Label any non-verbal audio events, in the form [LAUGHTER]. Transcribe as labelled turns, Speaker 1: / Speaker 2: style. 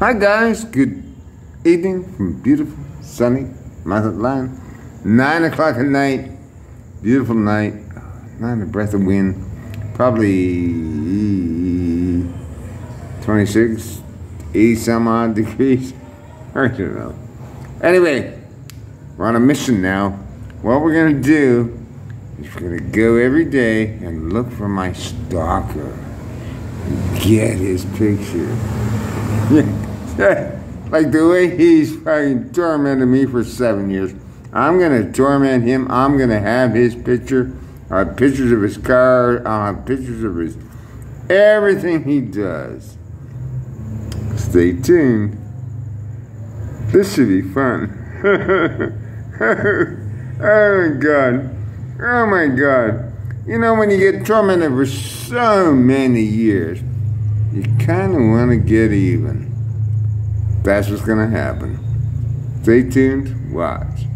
Speaker 1: Hi guys, good evening from beautiful, sunny Mazatlan. Nine o'clock at night, beautiful night, not a breath of wind, probably 26, 80 some odd [LAUGHS] degrees. I don't know. Anyway, we're on a mission now. What we're gonna do is we're gonna go every day and look for my stalker and get his picture. [LAUGHS] like the way he's fucking tormented me for seven years. I'm gonna torment him. I'm gonna have his picture, I have pictures of his car, I have pictures of his everything he does. Stay tuned. This should be fun. [LAUGHS] oh my god. Oh my god. You know, when you get tormented for so many years, you kind of want to get even. That's what's going to happen. Stay tuned. Watch.